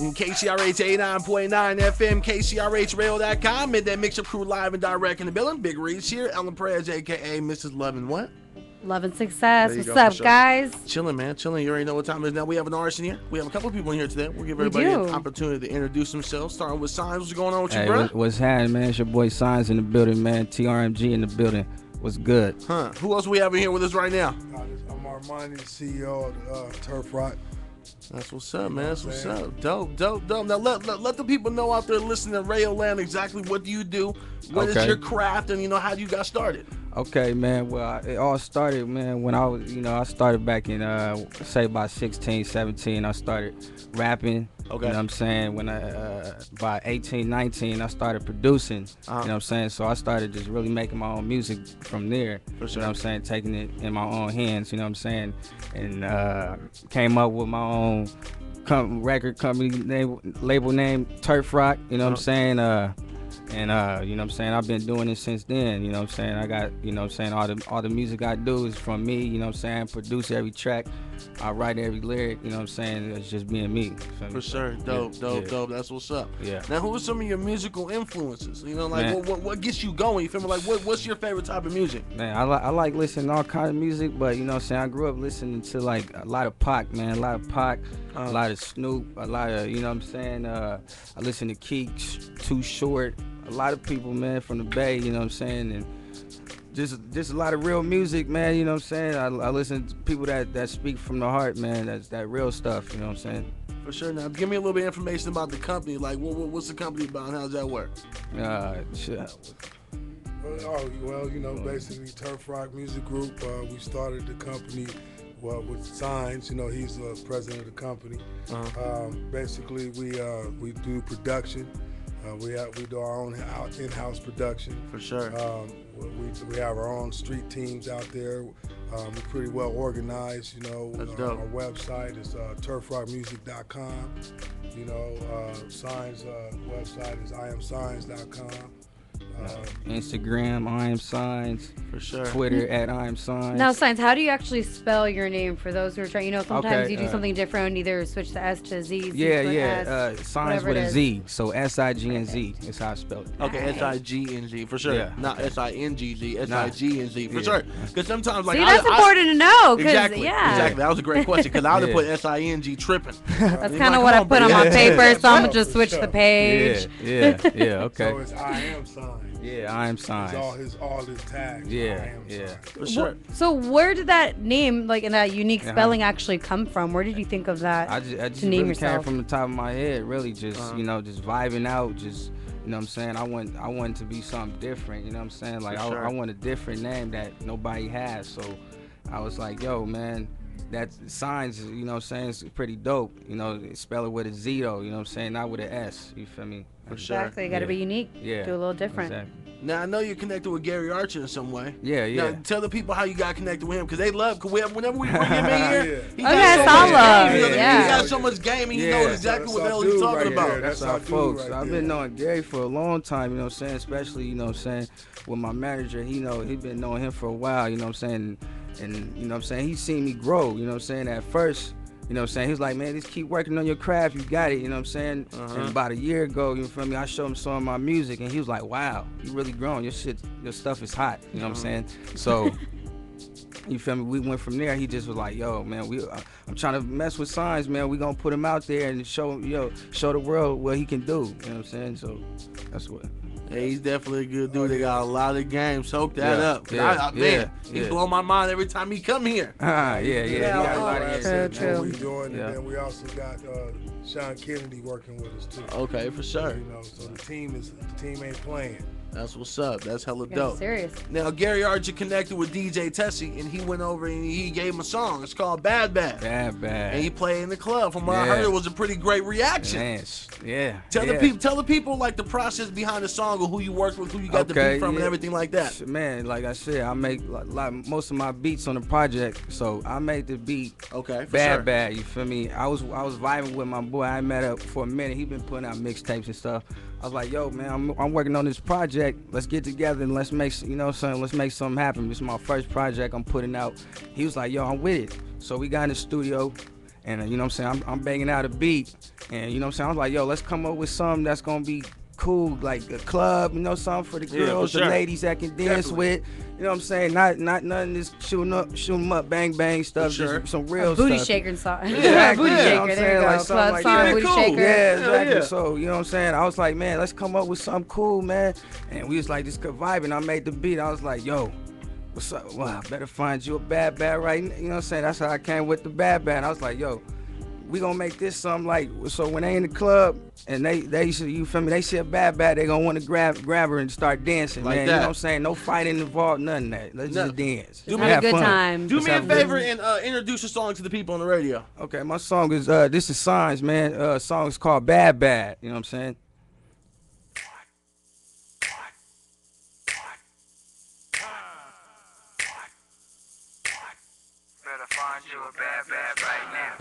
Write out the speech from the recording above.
And KCRH 89.9 FM, KCRHradio.com. Midday Mix Up Crew live and direct in the building. Big Reid's here. Ellen Perez, aka Mrs. Love and what? Love and success. What's go, up, sure. guys? Chilling, man. Chilling. You already know what time it is now. We have an artist in here. We have a couple of people in here today. We'll give We everybody an opportunity to introduce themselves. Starting with Signz. What's going on with you, bro? what's happening, man? It's your boy Signz in the building, man. TRMG in the building. What's good? Huh? Who else we have in here with us right now? Uh, I'm Armani, the CEO of uh, Turf Rock. That's what's up, man. That's what's up. Dope, dope, dope. Now let, let, let the people know out there listening to Radio Land exactly what do you do, what is Okay. your craft, and you know how you got started. Okay, man. Well, it all started, man, when I was, you know, I started back in, uh, say about 16, 17. I started rapping. Okay. You know what I'm saying? When I, uh, by 18, 19, I started producing. Uh-huh. You know what I'm saying? So I started just really making my own music from there. For You sure. know what I'm saying? Taking it in my own hands, you know what I'm saying? And uh, came up with my own com- record company name, label name, Turf Rock. You know what I'm Uh-huh. saying? Uh, and uh, you know what I'm saying? I've been doing it since then. You know what I'm saying? I got, you know I'm saying? All the all the music I do is from me. You know what I'm saying? Produce every track. I write every lyric. You know what I'm saying? It's just being me. For sure. Yeah, Dope, dope, yeah. dope. That's what's up. Yeah. Now, who are some of your musical influences? You know, like what, what what gets you going? You feel me? Like what what's your favorite type of music? Man, I like I like listening to all kind of music, but you know what I'm saying? I grew up listening to like a lot of Pac, man, a lot of Pac, Uh. a lot of Snoop, a lot of, you know what I'm saying? Uh, I listen to Keeks, Too Short, a lot of people, man, from the Bay, you know what I'm saying? And just just a lot of real music, man, you know what I'm saying? I, I listen to people that, that speak from the heart, man, that's that real stuff, you know what I'm saying? For sure. Now, give me a little bit of information about the company. Like, what, what what's the company about? and How does that work? Uh, shit. Oh, well, you know, basically Turf Rock Music Group. Uh, we started the company well, with Signz. You know, he's the president of the company. Uh-huh. Um, basically, we uh, we do production. Uh, we have, we do our own in-house production. For sure. Um, we, we have our own street teams out there. Um, we're pretty well organized, you know. That's Uh, dope. Our website is uh, turfrockmusic.com. You know, uh, Signz uh, website is iamsignz.com. Instagram, I am Signz, For sure. Twitter at I am Signz. Now, Signz. how do you actually spell your name for those who are trying? You know, sometimes Okay, you do uh, something different, either switch the S to Z. Z Yeah, to yeah. S, Uh, signs with it a is. Z. So S I G N Z is how I spell it. Okay, S I G N G for sure. Yeah. Not S I N G Z, S I G N Z for Yeah. sure. Because sometimes like See, I- that's I- important to know. Exactly. Yeah. Exactly. That was a great question because I would have Yeah. put S I N G tripping. That's You're kind like, of what I put on my paper, so I'm gonna just switch the page. Yeah, yeah, yeah. Okay. So it's I am Signz. Yeah, I am It's all his all his tags. Yeah, yeah. Signz. For sure. So where did that name, like, and that unique Uh-huh. spelling, actually come from? Where did you think of that? I just, I just to name really came from the top of my head, really just, Uh-huh. you know, just vibing out, just, you know what I'm saying? I want, I wanted to be something different, you know what I'm saying? Like, For I, sure. I want a different name that nobody has. So I was like, yo, man, that Signz, you know what I'm saying? It's pretty dope. You know, spell it with a Z though, you know what I'm saying? Not with an S, you feel me? For sure. exactly. You got to Yeah. be unique. Yeah. Do a little different. Exactly. Now I know you're connected with Gary Archer in some way. Yeah, yeah. Now, tell the people how you got connected with him because they love. Cause we have, whenever we bring him in here, Yeah. he oh, Okay, got so much love, game. You know, yeah. He got so much game, and he Yeah. knows exactly That's what the hell he's talking right about. here. That's, That's our our folks. right I've been knowing Gary for a long time, you know what I'm saying? Especially, you know what I'm saying, with my manager, he know he's been knowing him for a while, you know what I'm saying? And you know what I'm saying, he's seen me grow, you know what I'm saying? At first, you know what I'm saying? He was like, man, just keep working on your craft, you got it, you know what I'm saying? Uh-huh. And about a year ago, you feel me, I showed him some of my music and he was like, Wow, you really grown. Your shit your stuff is hot. You know what I'm saying? So you feel me? We went from there. He just was like, "Yo, man, we uh, I'm trying to mess with Signz, man. We gonna put him out there and show yo show the world what he can do." You know what I'm saying? So that's what. Yeah, he's definitely a good dude. They got a lot of game. Soak that Yeah, up. 'Cause yeah, I, I, man, yeah, he yeah. blow my mind every time he come here. Ah, yeah, yeah, he Yeah, got a lot of That's true, answers, it, true. what we doing, Yeah. and then we also got uh, Sean Kennedy working with us too. Okay, for sure. You know, so the team is the team ain't playing. That's what's up. That's hella Yeah, dope. serious. Now Gary Archer connected with DJ Tessie, and he went over and he gave him a song. It's called Bad Bad, Bad, bad. and he played in the club. From what I heard, it was a pretty great reaction. Man, sh- yeah. Tell yeah. the people, tell the people like the process behind the song, or who you worked with, who you got the beat from, and everything like that. Man, like I said, I make like, like most of my beats on the project, so I made the beat Okay, for bad, sure. bad. You feel me? I was I was vibing with my boy. I met up for a minute. He been putting out mixtapes and stuff. I was like, yo, man, I'm, I'm working on this project. Let's get together and let's make, you know, something. Let's make something happen. This is my first project I'm putting out. He was like, yo, I'm with it. So we got in the studio, And uh, you know I'm saying? I'm, I'm banging out a beat, and you know I'm saying? I was like, yo, let's come up with something that's gonna be cool, like a club, you know, something for the Yeah, for girls, sure. the ladies that can dance Definitely. with. You know what I'm saying? Not not nothing this shooting up, shooting up, bang bang stuff. sure. Just some real A booty stuff. shaker song. Exactly, booty yeah, shaker. I'm There saying, you like, something Club like song, that. booty Cool. shaker. Yeah, exactly. yeah. So you know what I'm saying? I was like, man, let's come up with something cool, man. And we was like just vibing. I made the beat. I was like, yo, what's up? Well, I better find you a bad bad right. n- You know what I'm saying? That's how I came with the bad bad. I was like, yo, we gonna make this something like so when they in the club and they they see you feel me? They see a bad bad, they gonna want to grab grab her and start dancing, Like man. that. You know what I'm saying? No fighting involved, nothing that. Let's No. just dance. Do me have a a good fun. time. Do Let's me a have fun. favor and uh, introduce your song to the people on the radio. Okay, my song is uh this is Signz, man. Uh song is called Bad Bad. You know what I'm saying? Better find you a bad bad right